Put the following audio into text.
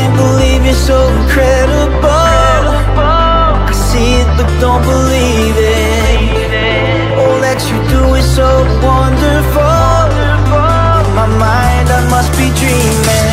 can't believe you're so incredible. I see it but don't believe it. All that you do is so wonderful. In my mind I must be dreaming.